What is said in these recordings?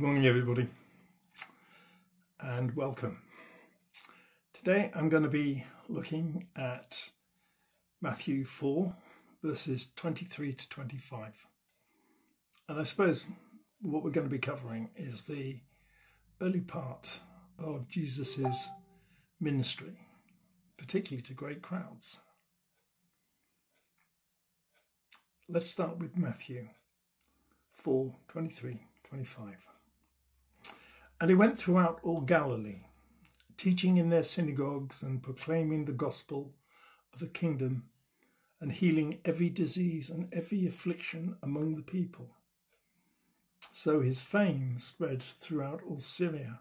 Good morning, everybody, and welcome. Today I'm going to be looking at Matthew 4, verses 23 to 25. And I suppose what we're going to be covering is the early part of Jesus's ministry, particularly to great crowds. Let's start with Matthew 4 23 25. And he went throughout all Galilee, teaching in their synagogues and proclaiming the gospel of the kingdom and healing every disease and every affliction among the people. So his fame spread throughout all Syria.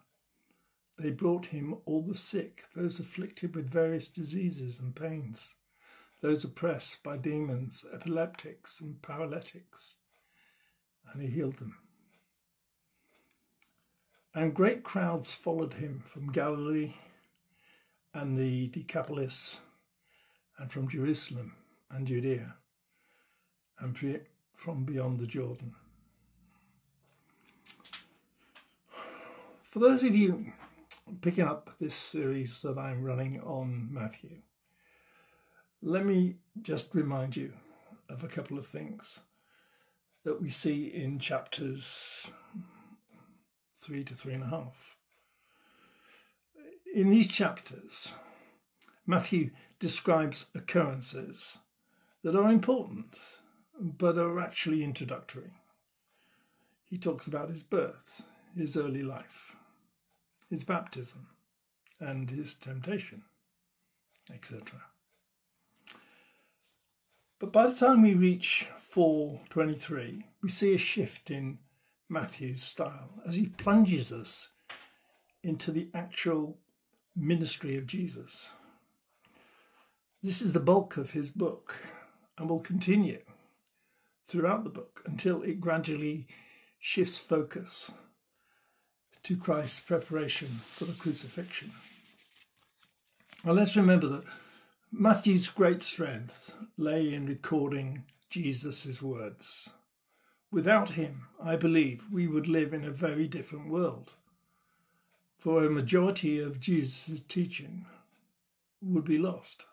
They brought him all the sick, those afflicted with various diseases and pains, those oppressed by demons, epileptics, and paralytics, and he healed them. And great crowds followed him from Galilee and the Decapolis, and from Jerusalem and Judea, and from beyond the Jordan. For those of you picking up this series that I'm running on Matthew, let me just remind you of a couple of things that we see in chapters three to three and a half. In these chapters, Matthew describes occurrences that are important but are actually introductory. He talks about his birth, his early life, his baptism, and his temptation, etc. But by the time we reach 423, we see a shift in Matthew's style as he plunges us into the actual ministry of Jesus. This is the bulk of his book and will continue throughout the book until it gradually shifts focus to Christ's preparation for the crucifixion. Now let's remember that Matthew's great strength lay in recording Jesus' words. Without him, I believe we would live in a very different world. For a majority of Jesus' teaching would be lost,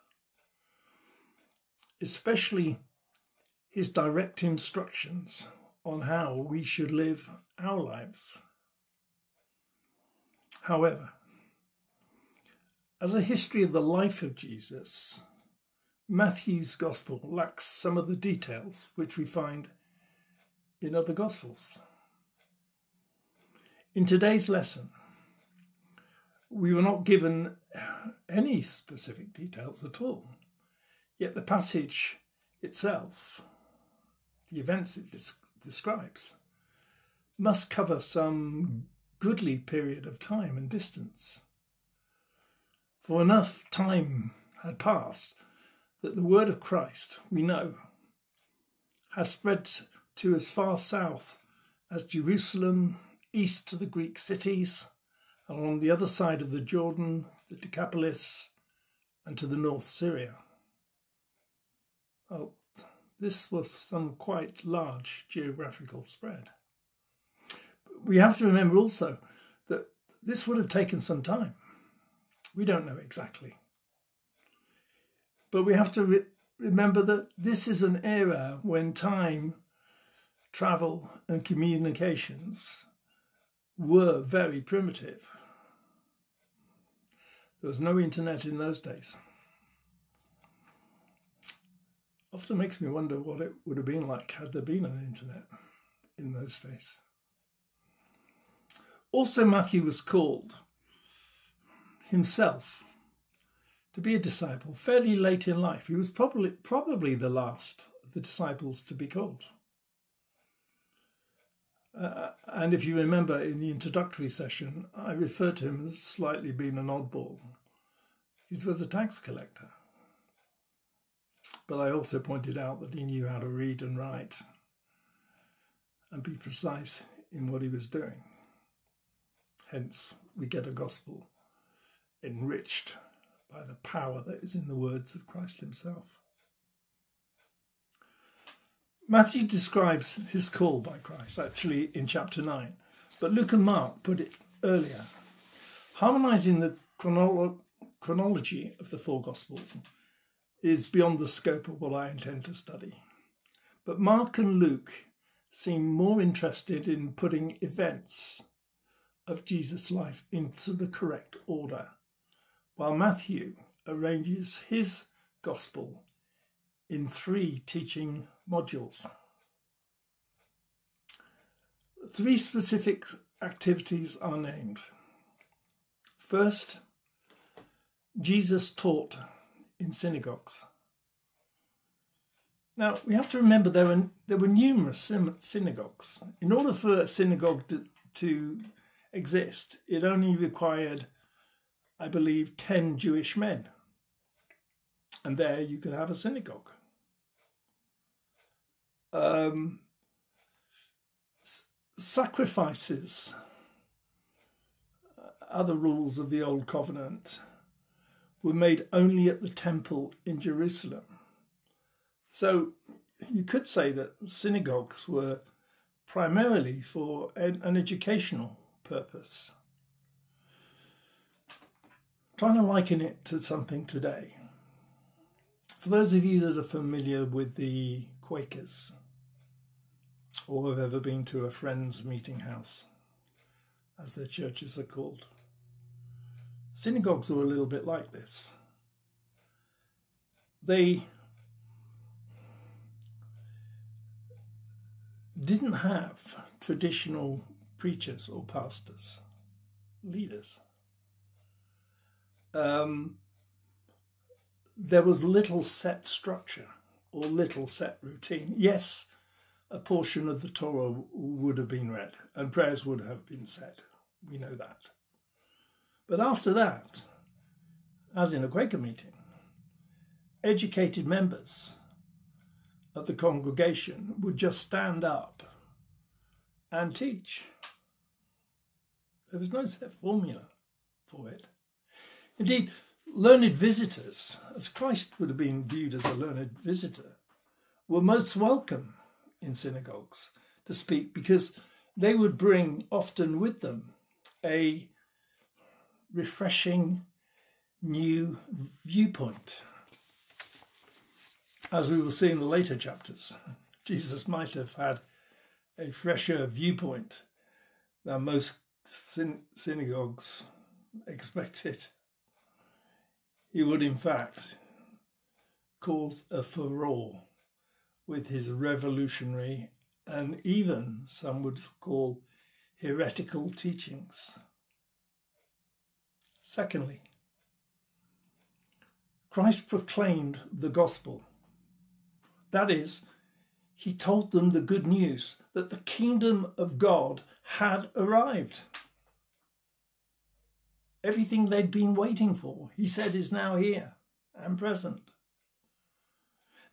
especially his direct instructions on how we should live our lives. However, as a history of the life of Jesus, Matthew's Gospel lacks some of the details which we find in other Gospels. In today's lesson, we were not given any specific details at all, yet the passage itself, the events it describes, must cover some goodly period of time and distance. For enough time had passed that the word of Christ, we know, had spread to as far south as Jerusalem, east to the Greek cities, and on the other side of the Jordan, the Decapolis, and to the north Syria. Well, this was some quite large geographical spread. We have to remember also that this would have taken some time. We don't know exactly. But we have to re remember that this is an era when time travel and communications were very primitive. There was no internet in those days. Often makes me wonder what it would have been like had there been an internet in those days. Also, Matthew was called himself to be a disciple fairly late in life. He was probably probably the last of the disciples to be called. Uh, and if you remember in the introductory session, I referred to him as slightly being an oddball. He was a tax collector. But I also pointed out that he knew how to read and write and be precise in what he was doing. Hence, we get a gospel enriched by the power that is in the words of Christ himself. Matthew describes his call by Christ actually in chapter 9. but Luke and Mark put it earlier. Harmonizing the chronolo- chronology of the four Gospels is beyond the scope of what I intend to study. But Mark and Luke seem more interested in putting events of Jesus' life into the correct order, while Matthew arranges his Gospel in three teaching modules. Three specific activities are named. First, Jesus taught in synagogues. Now we have to remember there were there were numerous synagogues. In order for a synagogue to, to exist, it only required, I believe, ten Jewish men, and there you could have a synagogue. Um, sacrifices, other rules of the Old Covenant, were made only at the temple in Jerusalem. So you could say that synagogues were primarily for an, an educational purpose. trying to liken it to something today. For those of you that are familiar with the Quakers, or have ever been to a friend's meeting house, as their churches are called. Synagogues were a little bit like this. They didn't have traditional preachers or pastors, leaders. Um, there was little set structure or little set routine. Yes, a portion of the Torah would have been read and prayers would have been said. We know that. But after that, as in a Quaker meeting, educated members of the congregation would just stand up and teach. There was no set formula for it. Indeed, learned visitors, as Christ would have been viewed as a learned visitor, were most welcome in synagogues to speak because they would bring often with them a refreshing new viewpoint. As we will see in the later chapters, Jesus might have had a fresher viewpoint than most syn- synagogues expected. He would, in fact, cause a furore with his revolutionary and even some would call heretical teachings. Secondly, Christ proclaimed the gospel. That is, he told them the good news that the kingdom of God had arrived. Everything they'd been waiting for, he said, is now here and present.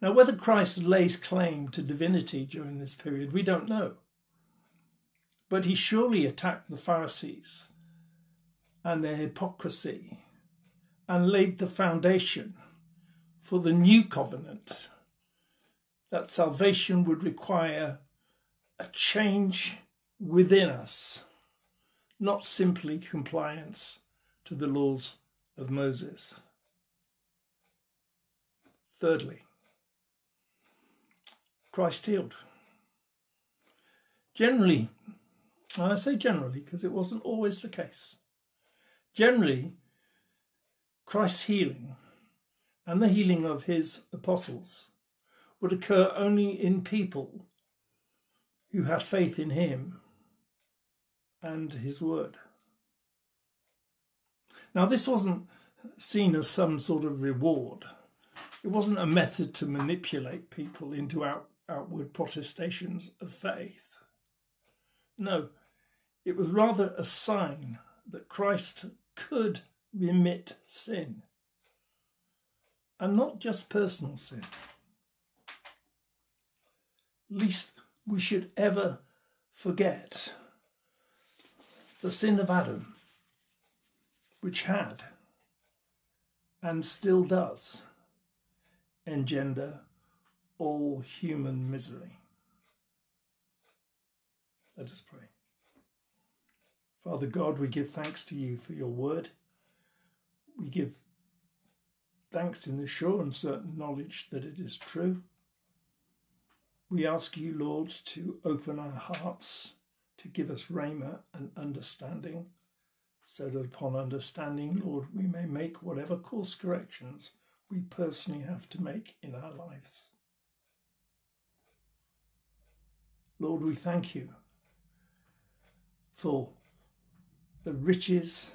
Now, whether Christ lays claim to divinity during this period, we don't know. But he surely attacked the Pharisees and their hypocrisy and laid the foundation for the new covenant that salvation would require a change within us, not simply compliance to the laws of Moses. Thirdly, Christ healed. Generally, and I say generally because it wasn't always the case, generally, Christ's healing and the healing of his apostles would occur only in people who had faith in him and his word. Now, this wasn't seen as some sort of reward. It wasn't a method to manipulate people into out, outward protestations of faith. No, it was rather a sign that Christ could remit sin, and not just personal sin. Least we should ever forget the sin of Adam, which had and still does engender all human misery. Let us pray. Father God, we give thanks to you for your word. We give thanks in the sure and certain knowledge that it is true. We ask you, Lord, to open our hearts, to give us rhema and understanding, so that upon understanding, Lord, we may make whatever course corrections we personally have to make in our lives. Lord, we thank you for the riches,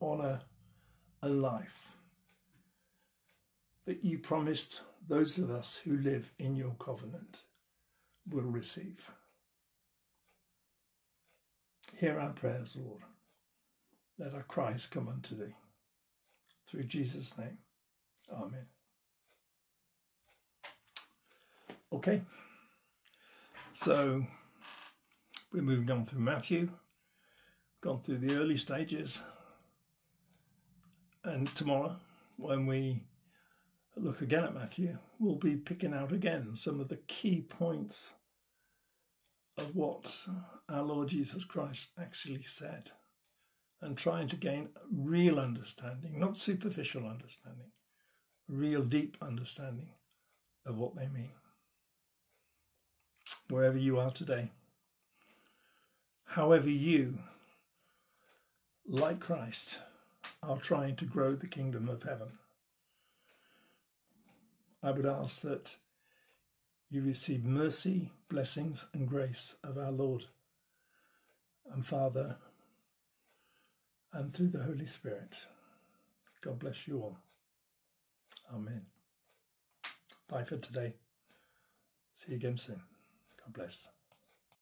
honour, and life that you promised those of us who live in your covenant will receive. Hear our prayers, Lord. Let our cries come unto thee. Through Jesus' name. Amen. Okay. So we're moving on through Matthew, gone through the early stages. And tomorrow, when we look again at Matthew, we'll be picking out again some of the key points of what our Lord Jesus Christ actually said and trying to gain real understanding, not superficial understanding, real deep understanding of what they mean. Wherever you are today, however you, like Christ, are trying to grow the kingdom of heaven, I would ask that you receive mercy, blessings, and grace of our Lord and Father and through the Holy Spirit. God bless you all. Amen. Bye for today. See you again soon. God bless.